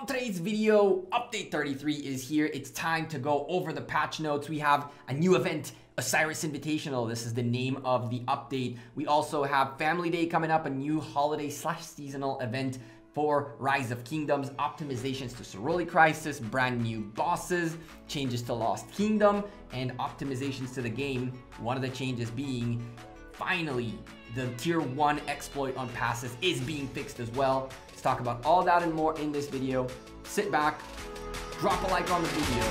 On today's video, update 33 is here. It's time to go over the patch notes. We have a new event, Osiris Invitational. This is the name of the update. We also have Family Day coming up, a new holiday slash seasonal event for Rise of Kingdoms, optimizations to Ceroli Crisis, brand new bosses, changes to Lost Kingdom, and optimizations to the game. One of the changes being finally the tier 1 exploit on passes is being fixed as well. Let's talk about all that and more in this video. Sit back, drop a like on the video,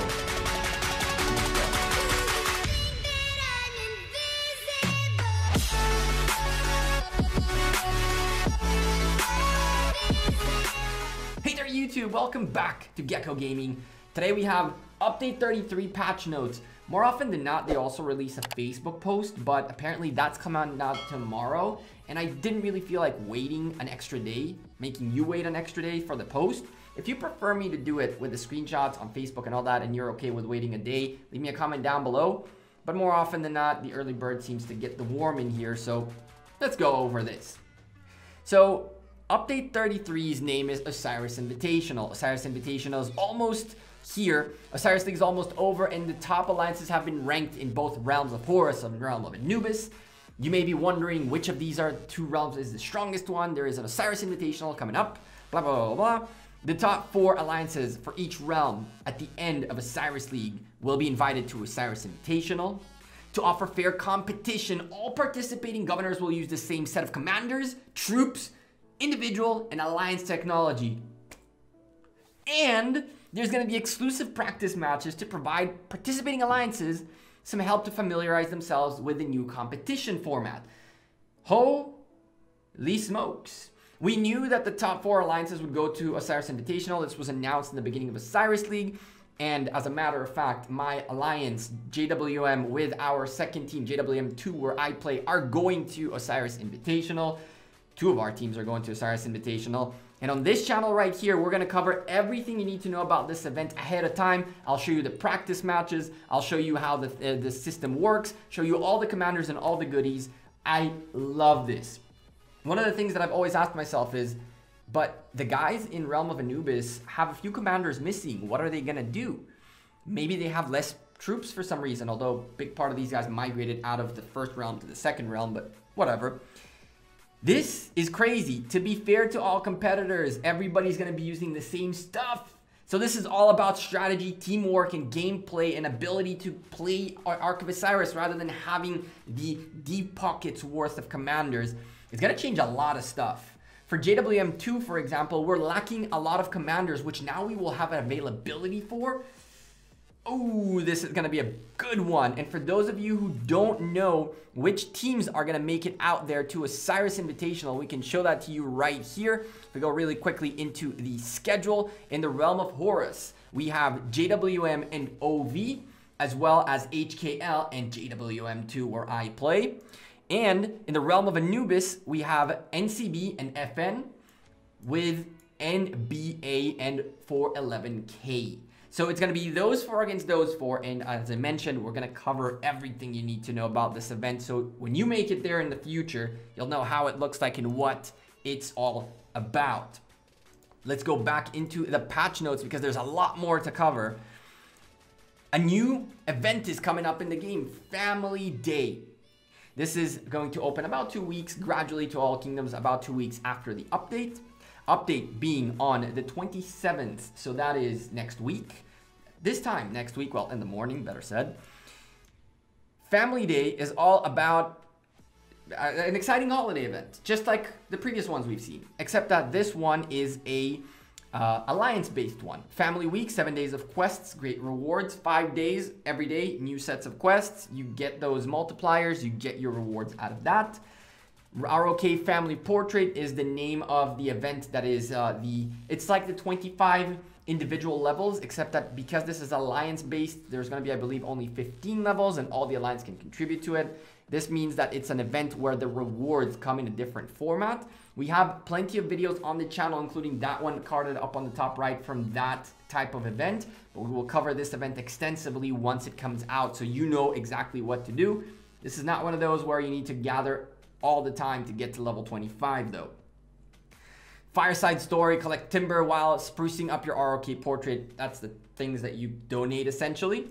Hey there YouTube, welcome back to Gekko Gaming. Today we have update 33 patch notes. More often than not, they also release a Facebook post, but apparently that's coming out tomorrow. And I didn't really feel like waiting an extra day, making you wait an extra day for the post. If you prefer me to do it with the screenshots on Facebook and all that, and you're okay with waiting a day, leave me a comment down below. But more often than not, the early bird seems to get the worm in here, so let's go over this. So Update 33's name is Osiris Invitational. Osiris Invitational is almost here. Osiris League is almost over, and the top alliances have been ranked in both realms of Horus and realm of Anubis. You may be wondering which of these are two realms is the strongest one. There is an Osiris Invitational coming up, blah, blah, blah, blah. The top four alliances for each realm at the end of Osiris League will be invited to Osiris Invitational. To offer fair competition, all participating governors will use the same set of commanders, troops, individual, and alliance technology. And there's going to be exclusive practice matches to provide participating alliances some help to familiarize themselves with the new competition format. Holy smokes. We knew that the top four alliances would go to Osiris Invitational. This was announced in the beginning of Osiris League. And as a matter of fact, my alliance, JWM, with our second team, JWM2, where I play, are going to Osiris Invitational. Two of our teams are going to Osiris Invitational. And on this channel right here, we're to cover everything you need to know about this event ahead of time. I'll show you the practice matches. I'll show you how the, uh, the system works, show you all the commanders and all the goodies. I love this. One of the things that I've always asked myself is, but the guys in Realm of Anubis have a few commanders missing. What are they to do? Maybe they have less troops for some reason, although a big part of these guys migrated out of the first realm to the second realm, but whatever. This is crazy. To be fair to all competitors, everybody's going to be using the same stuff. So this is all about strategy, teamwork, and gameplay, and ability to play Ark of Osiris rather than having the deep pockets worth of commanders. It's going to change a lot of stuff. For JWM2, for example, we're lacking a lot of commanders, which now we will have availability for. Oh, this is going to be a good one. And for those of you who don't know which teams are going to make it out there to Osiris Invitational, we can show that to you right here. If we go really quickly into the schedule, in the realm of Horus, we have JWM and OV, as well as HKL and JWM2 where I play. And in the realm of Anubis, we have NCB and FN with NBA and 411K. So it's going to be those four against those four. And as I mentioned, we're going to cover everything you need to know about this event. So when you make it there in the future, you'll know how it looks like and what it's all about. Let's go back into the patch notes because there's a lot more to cover. A new event is coming up in the game, Family Day. This is going to open about two weeks, gradually to all kingdoms, about two weeks after the update. Update being on the 27th, so that is next week. This time next week, well, in the morning, better said. Family Day is all about uh, an exciting holiday event, just like the previous ones we've seen, except that this one is a uh, alliance-based one. Family Week, seven days of quests, great rewards, five days, every day, new sets of quests. You get those multipliers, you get your rewards out of that. ROK Family Portrait is the name of the event that is uh, the, it's like the 25 individual levels, except that because this is alliance based, there's gonna be, I believe, only 15 levels and all the alliance can contribute to it. This means that it's an event where the rewards come in a different format. We have plenty of videos on the channel, including that one carded up on the top right from that type of event, but we will cover this event extensively once it comes out so you know exactly what to do. This is not one of those where you need to gather all the time to get to level 25 though. Fireside Story, collect timber while sprucing up your ROK portrait. That's the things that you donate essentially.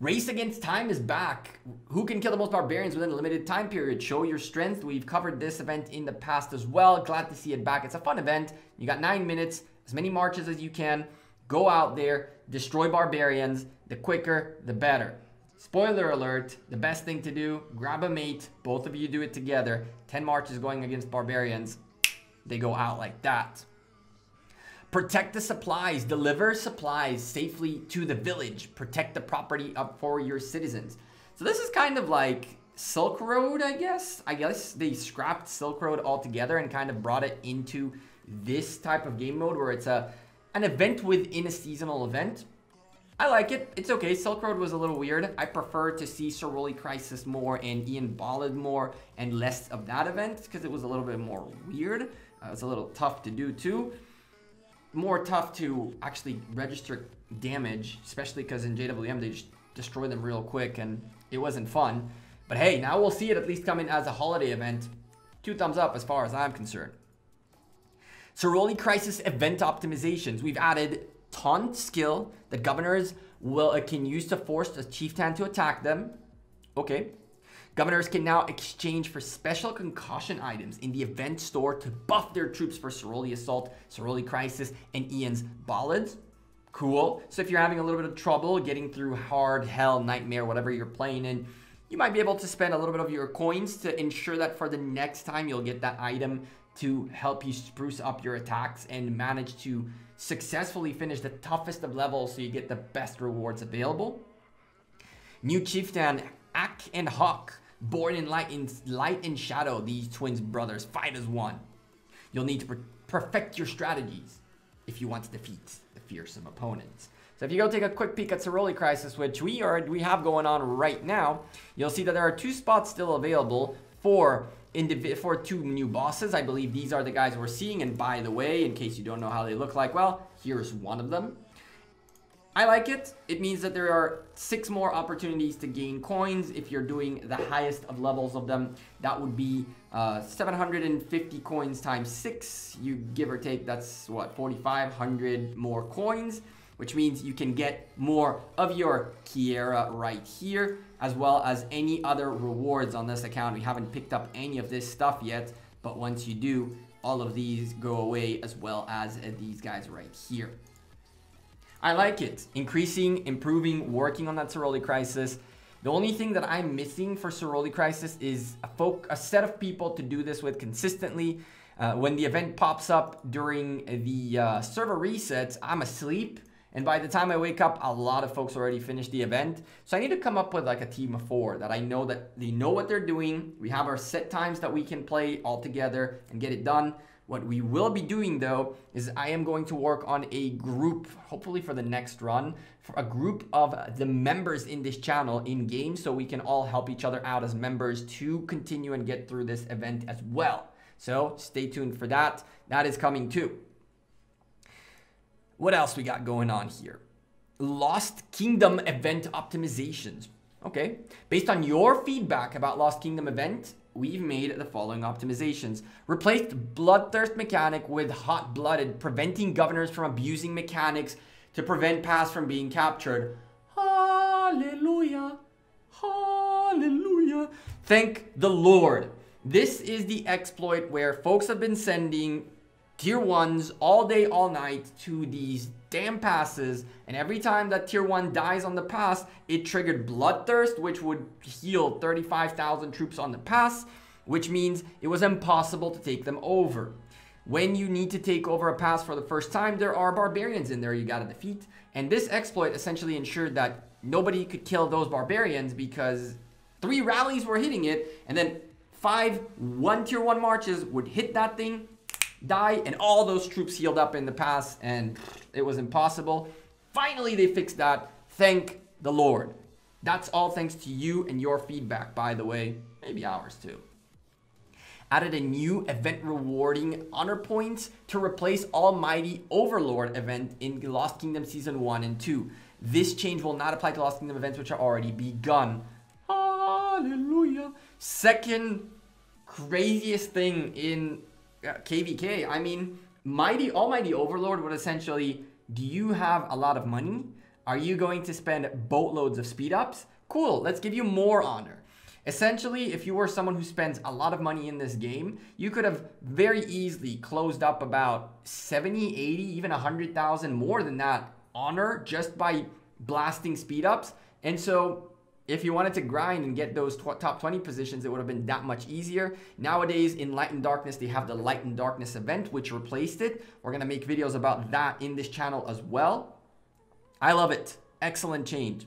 Race Against Time is back. Who can kill the most barbarians within a limited time period? Show your strength. We've covered this event in the past as well. Glad to see it back. It's a fun event. You got nine minutes, as many marches as you can. Go out there, destroy barbarians. The quicker, the better. Spoiler alert, the best thing to do, grab a mate. Both of you do it together. 10 marches going against barbarians. They go out like that. Protect the supplies. Deliver supplies safely to the village. Protect the property up for your citizens. So this is kind of like Silk Road, I guess. I guess they scrapped Silk Road altogether and kind of brought it into this type of game mode where it's a an event within a seasonal event. I like it. It's okay. Silk Road was a little weird. I prefer to see Ceroli Crisis more and Ian Ballad more and less of that event because it was a little bit more weird. Uh, it's a little tough to do too. More tough to actually register damage, especially because in JWM they just destroy them real quick and it wasn't fun. But hey, now we'll see it at least coming as a holiday event. Two thumbs up as far as I'm concerned. Ceroli Crisis event optimizations. We've added taunt skill that governors will uh, can use to force the chieftain to attack them. Okay. Governors can now exchange for special concussion items in the event store to buff their troops for Ceroli Assault, Ceroli Crisis, and Ian's Ballads. Cool. So if you're having a little bit of trouble getting through hard, hell, nightmare, whatever you're playing in, you might be able to spend a little bit of your coins to ensure that for the next time you'll get that item to help you spruce up your attacks and manage to successfully finish the toughest of levels so you get the best rewards available. New Chieftain, Ak and Hok, born in light, in light and shadow, these twins brothers fight as one. You'll need to perfect your strategies if you want to defeat the fearsome opponents. So if you go take a quick peek at Ceroli Crisis, which we are we have going on right now, you'll see that there are two spots still available for for two new bosses. I believe these are the guys we're seeing. And by the way, in case you don't know how they look like, well, here's one of them. I like it. It means that there are six more opportunities to gain coins. If you're doing the highest of levels of them, that would be uh, 750 coins times six. You give or take, that's what, 4,500 more coins, which means you can get more of your Kiera right here as well as any other rewards on this account. We haven't picked up any of this stuff yet, but once you do, all of these go away as well as these guys right here. I like it. Increasing, improving, working on that Ceroli Crisis. The only thing that I'm missing for Ceroli Crisis is a, folk, a set of people to do this with consistently. Uh, when the event pops up during the uh, server resets, I'm asleep and by the time I wake up, a lot of folks already finished the event. So I need to come up with like a team of four that I know that they know what they're doing. We have our set times that we can play all together and get it done. What we will be doing though is I am going to work on a group, hopefully for the next run, for a group of the members in this channel in game so we can all help each other out as members to continue and get through this event as well. So stay tuned for that. That is coming too. What else we got going on here? Lost Kingdom event optimizations. Okay, based on your feedback about Lost Kingdom event, we've made the following optimizations. Replaced Bloodthirst mechanic with Hot Blooded, preventing governors from abusing mechanics to prevent pass from being captured. Hallelujah. Hallelujah. Thank the Lord. This is the exploit where folks have been sending tier ones all day, all night to these damn passes. And every time that tier one dies on the pass, it triggered Bloodthirst, which would heal 35,000 troops on the pass, which means it was impossible to take them over. When you need to take over a pass for the first time, there are barbarians in there you gotta defeat. And this exploit essentially ensured that nobody could kill those barbarians because three rallies were hitting it, and then five one tier one marches would hit that thing, die, and all those troops healed up in the past, and it was impossible. Finally, they fixed that. Thank the Lord. That's all thanks to you and your feedback, by the way. Maybe ours too. Added a new event rewarding honor points to replace Almighty Overlord event in Lost Kingdom Season 1 and 2. This change will not apply to Lost Kingdom events which are already begun. Hallelujah. Second craziest thing in KVK. I mean, Mighty Almighty Overlord would essentially, do you have a lot of money? Are you going to spend boatloads of speed ups? Cool, let's give you more honor. Essentially, if you were someone who spends a lot of money in this game, you could have very easily closed up about 70, 80, even 100,000 more than that honor just by blasting speed ups. And so if you wanted to grind and get those tw top 20 positions, it would have been that much easier. Nowadays, in Light and Darkness, they have the Light and Darkness event, which replaced it. We're going to make videos about that in this channel as well. I love it. Excellent change.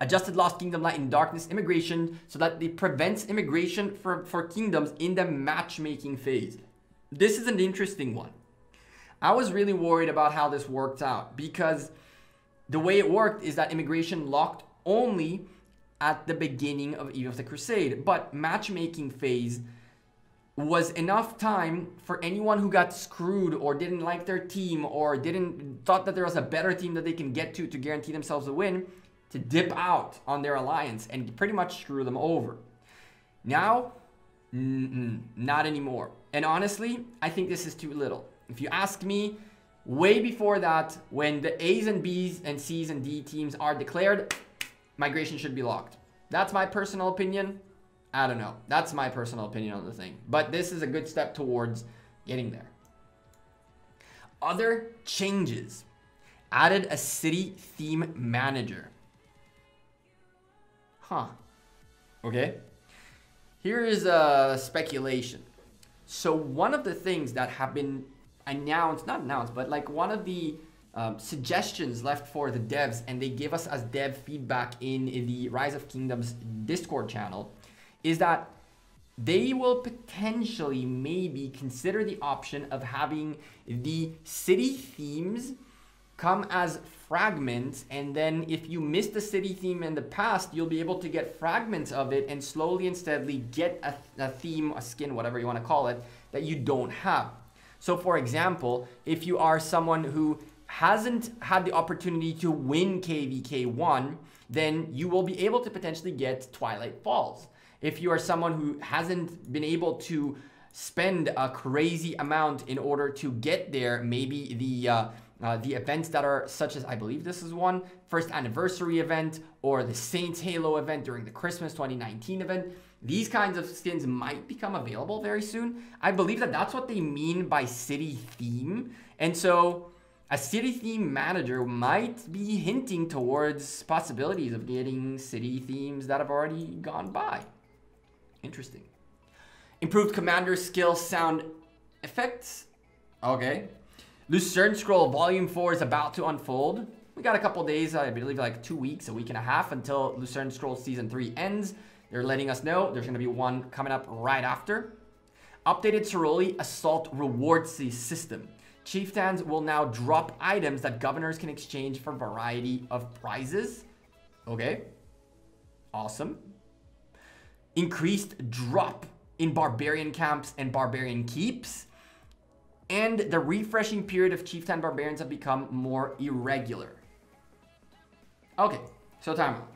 Adjusted Lost Kingdom Light and Darkness immigration so that it prevents immigration for, for kingdoms in the matchmaking phase. This is an interesting one. I was really worried about how this worked out because the way it worked is that immigration locked only at the beginning of Eve of the Crusade. But matchmaking phase was enough time for anyone who got screwed or didn't like their team or didn't thought that there was a better team that they can get to to guarantee themselves a win to dip out on their alliance and pretty much screw them over. Now, not anymore. And honestly, I think this is too little. If you ask me, way before that, when the A's and B's and C's and D teams are declared, migration should be locked. That's my personal opinion. I don't know. That's my personal opinion on the thing. But this is a good step towards getting there. Other changes. Added a city theme manager. Huh. Okay. Here is a speculation. So one of the things that have been announced, not announced, but like one of the um, suggestions left for the devs and they give us as dev feedback in, in the Rise of Kingdoms Discord channel is that they will potentially maybe consider the option of having the city themes come as fragments and then if you miss the city theme in the past you'll be able to get fragments of it and slowly and steadily get a, a theme a skin whatever you want to call it that you don't have. So for example if you are someone who hasn't had the opportunity to win KVK1, then you will be able to potentially get Twilight Falls. If you are someone who hasn't been able to spend a crazy amount in order to get there, maybe the uh, uh, the events that are such as I believe this is one first anniversary event or the Saints Halo event during the Christmas 2019 event. These kinds of skins might become available very soon. I believe that that's what they mean by city theme. And so a city theme manager might be hinting towards possibilities of getting city themes that have already gone by. Interesting. Improved commander skill sound effects. Okay. Lucerne Scroll Volume 4 is about to unfold. We got a couple days, I believe like two weeks, a week and a half until Lucerne Scroll Season 3 ends. They're letting us know there's going to be one coming up right after. Updated Ceroli Assault Reward System. Chieftains will now drop items that governors can exchange for variety of prizes. Okay. Awesome. Increased drop in barbarian camps and barbarian keeps. And the refreshing period of chieftain barbarians have become more irregular. Okay, so timeout.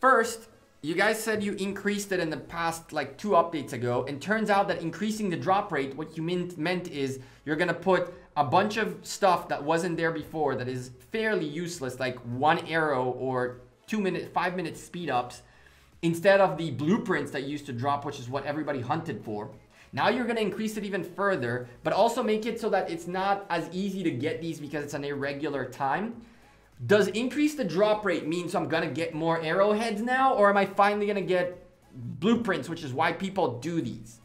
First, you guys said you increased it in the past like two updates ago and turns out that increasing the drop rate what you meant meant is you're gonna put a bunch of stuff that wasn't there before that is fairly useless like one arrow or two minute five minute speed ups instead of the blueprints that used to drop which is what everybody hunted for. Now you're gonna increase it even further but also make it so that it's not as easy to get these because it's an irregular time does increase the drop rate mean so I'm gonna get more arrowheads now? Or am I finally gonna get blueprints, which is why people do these?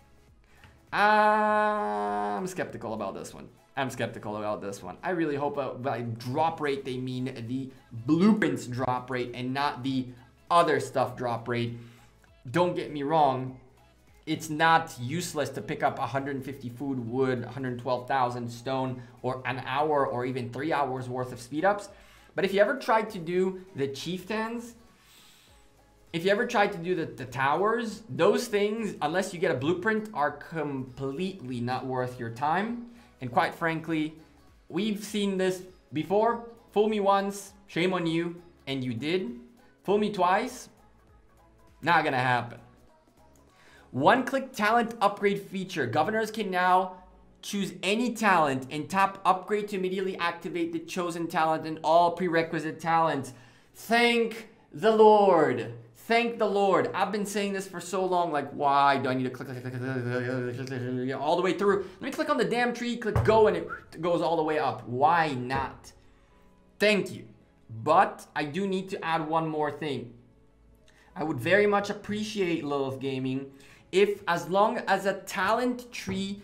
I'm skeptical about this one. I'm skeptical about this one. I really hope uh, by drop rate they mean the blueprints drop rate and not the other stuff drop rate. Don't get me wrong, it's not useless to pick up 150 food, wood, 112,000 stone, or an hour or even three hours worth of speed ups. But if you ever tried to do the chieftains, if you ever tried to do the, the towers, those things, unless you get a blueprint, are completely not worth your time. And quite frankly, we've seen this before. Fool me once, shame on you, and you did. Fool me twice, not gonna happen. One-click talent upgrade feature. Governors can now choose any talent and tap upgrade to immediately activate the chosen talent and all prerequisite talents. Thank the Lord. Thank the Lord. I've been saying this for so long. Like, why do I need to click, click, click, click, all the way through? Let me click on the damn tree, click go, and it goes all the way up. Why not? Thank you. But I do need to add one more thing. I would very much appreciate Lilith Gaming if, as long as a talent tree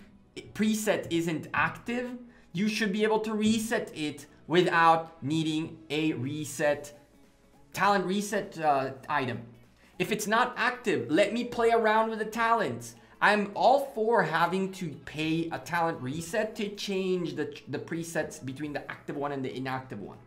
preset isn't active, you should be able to reset it without needing a reset talent reset uh, item. If it's not active, let me play around with the talents. I'm all for having to pay a talent reset to change the, the presets between the active one and the inactive one.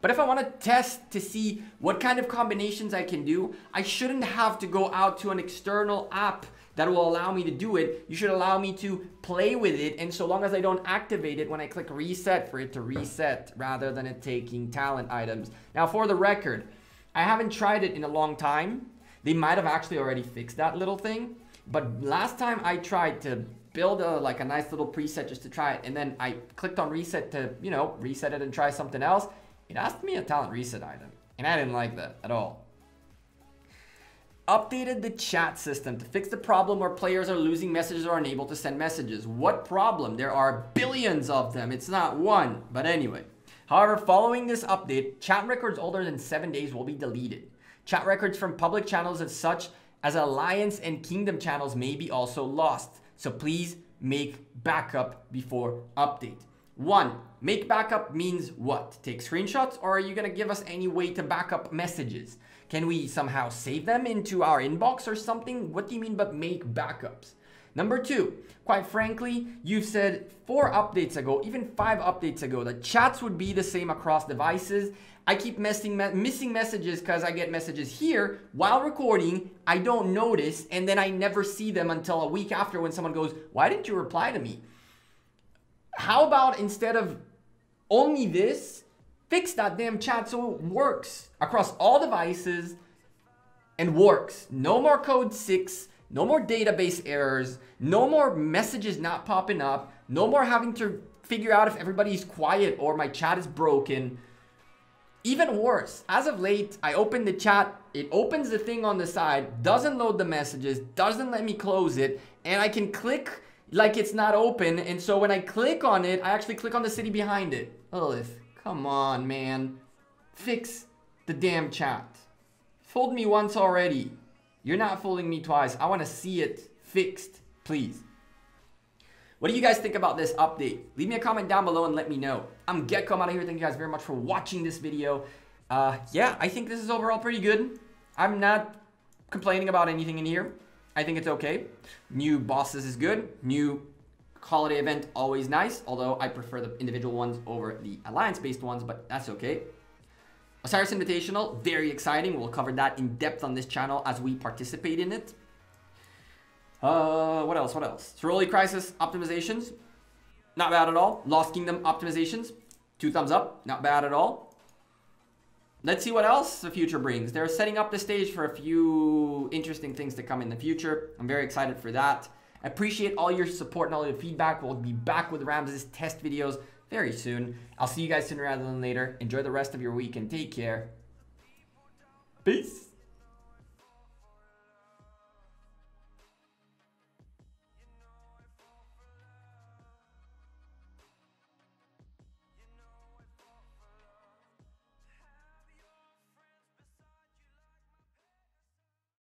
But if I want to test to see what kind of combinations I can do, I shouldn't have to go out to an external app that will allow me to do it. You should allow me to play with it. And so long as I don't activate it when I click reset for it to reset rather than it taking talent items. Now for the record, I haven't tried it in a long time. They might have actually already fixed that little thing. But last time I tried to build a like a nice little preset just to try it and then I clicked on reset to, you know, reset it and try something else. It asked me a talent reset item and I didn't like that at all updated the chat system to fix the problem where players are losing messages or unable to send messages. What problem? There are billions of them. It's not one. But anyway. However, following this update, chat records older than seven days will be deleted. Chat records from public channels as such as Alliance and Kingdom channels may be also lost. So please make backup before update. One, make backup means what? Take screenshots or are you gonna give us any way to backup messages? Can we somehow save them into our inbox or something? What do you mean by make backups? Number two, quite frankly, you've said four updates ago, even five updates ago, that chats would be the same across devices. I keep messing, missing messages because I get messages here while recording. I don't notice, and then I never see them until a week after when someone goes, Why didn't you reply to me? How about instead of only this, Fix that damn chat so it works across all devices and works. No more code 6, no more database errors, no more messages not popping up, no more having to figure out if everybody's quiet or my chat is broken. Even worse, as of late, I open the chat, it opens the thing on the side, doesn't load the messages, doesn't let me close it, and I can click like it's not open, and so when I click on it, I actually click on the city behind it. Oh, Lilith, Come on, man. Fix the damn chat. Fooled me once already. You're not fooling me twice. I want to see it fixed, please. What do you guys think about this update? Leave me a comment down below and let me know. I'm Gekko, I'm out of here. Thank you guys very much for watching this video. Uh, yeah, I think this is overall pretty good. I'm not complaining about anything in here. I think it's okay. New bosses is good. New holiday event, always nice, although I prefer the individual ones over the alliance-based ones, but that's okay. Osiris Invitational, very exciting. We'll cover that in depth on this channel as we participate in it. Uh, what else? What else? Ceroli Crisis optimizations, not bad at all. Lost Kingdom optimizations, two thumbs up, not bad at all. Let's see what else the future brings. They're setting up the stage for a few interesting things to come in the future. I'm very excited for that. Appreciate all your support and all your feedback. We'll be back with Ramses test videos very soon. I'll see you guys sooner rather than later. Enjoy the rest of your week and take care. Peace.